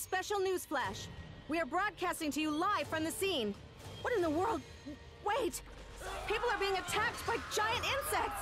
Special news flash. We are broadcasting to you live from the scene. What in the world? Wait! People are being attacked by giant insects!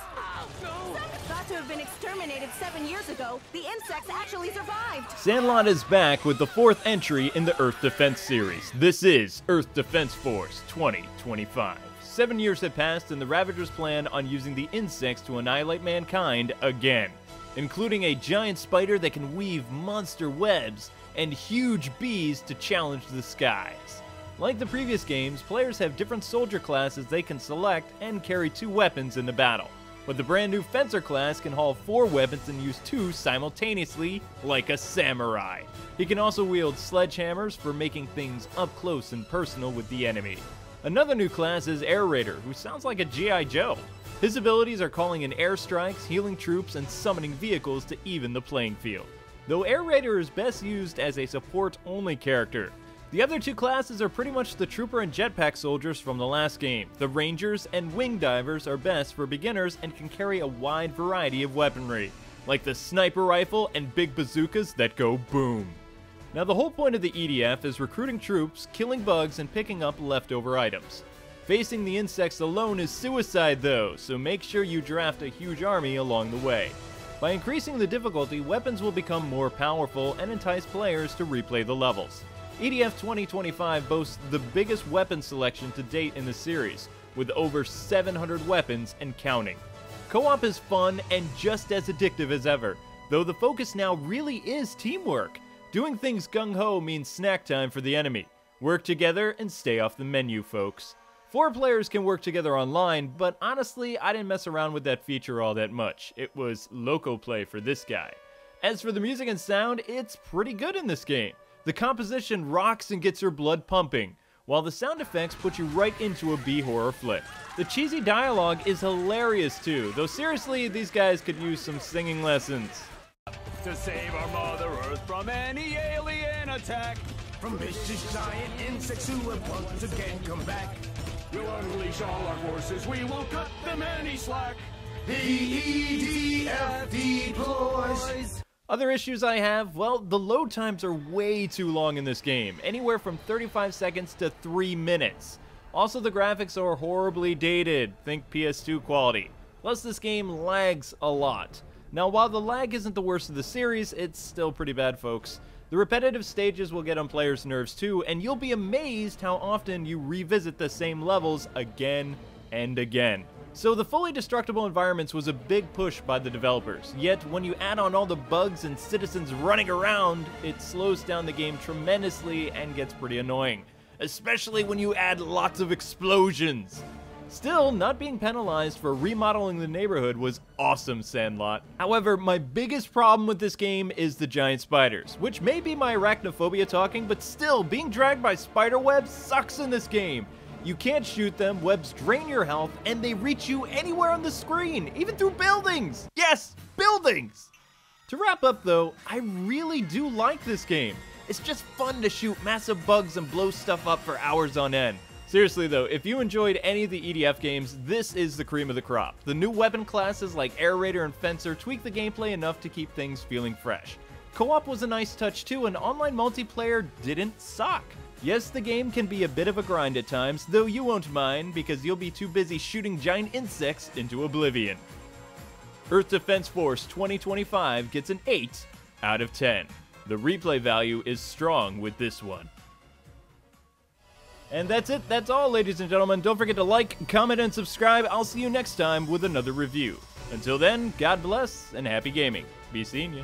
Thought to have been exterminated seven years ago, the insects actually survived! Sandlot is back with the fourth entry in the Earth Defense series. This is Earth Defense Force 2025. Seven years have passed, and the Ravagers plan on using the insects to annihilate mankind again, including a giant spider that can weave monster webs and huge bees to challenge the skies. Like the previous games, players have different soldier classes they can select and carry two weapons into battle. But the brand new Fencer class can haul four weapons and use two simultaneously, like a samurai. He can also wield sledgehammers for making things up close and personal with the enemy. Another new class is Air Raider, who sounds like a G.I. Joe. His abilities are calling in airstrikes, healing troops, and summoning vehicles to even the playing field. Though Air Raider is best used as a support-only character, the other two classes are pretty much the trooper and jetpack soldiers from the last game. The rangers and wing divers are best for beginners and can carry a wide variety of weaponry, like the sniper rifle and big bazookas that go boom. Now the whole point of the EDF is recruiting troops, killing bugs, and picking up leftover items. Facing the insects alone is suicide though, so make sure you draft a huge army along the way. By increasing the difficulty, weapons will become more powerful and entice players to replay the levels. EDF 2025 boasts the biggest weapon selection to date in the series, with over 700 weapons and counting. Co-op is fun and just as addictive as ever, though the focus now really is teamwork. Doing things gung-ho means snack time for the enemy. Work together and stay off the menu, folks. Four players can work together online, but honestly, I didn't mess around with that feature all that much. It was loco play for this guy. As for the music and sound, it's pretty good in this game. The composition rocks and gets your blood pumping, while the sound effects put you right into a B horror flick. The cheesy dialogue is hilarious too, though seriously, these guys could use some singing lessons. To save our Mother Earth from any alien attack. From vicious giant insects who have once again come back. We'll unleash all our forces, we won't cut them any slack. The EDF deploys. Other issues I have, well, the load times are way too long in this game, anywhere from 35 seconds to 3 minutes. Also, the graphics are horribly dated, think PS2 quality. Plus, this game lags a lot. Now, while the lag isn't the worst of the series, it's still pretty bad, folks. The repetitive stages will get on players' nerves too, and you'll be amazed how often you revisit the same levels again and again. So the fully destructible environments was a big push by the developers, yet when you add on all the bugs and citizens running around, it slows down the game tremendously and gets pretty annoying, especially when you add lots of explosions. Still, not being penalized for remodeling the neighborhood was awesome, Sandlot. However, my biggest problem with this game is the giant spiders, which may be my arachnophobia talking, but still, being dragged by spider webs sucks in this game. You can't shoot them, webs drain your health, and they reach you anywhere on the screen, even through buildings! Yes, buildings! To wrap up though, I really do like this game. It's just fun to shoot massive bugs and blow stuff up for hours on end. Seriously though, if you enjoyed any of the EDF games, this is the cream of the crop. The new weapon classes like Air Raider and Fencer tweak the gameplay enough to keep things feeling fresh. Co-op was a nice touch too, and online multiplayer didn't suck. Yes, the game can be a bit of a grind at times, though you won't mind because you'll be too busy shooting giant insects into oblivion. Earth Defense Force 2025 gets an 8 out of 10. The replay value is strong with this one. And that's it. That's all, ladies and gentlemen. Don't forget to like, comment, and subscribe. I'll see you next time with another review. Until then, God bless and happy gaming. Be seeing you.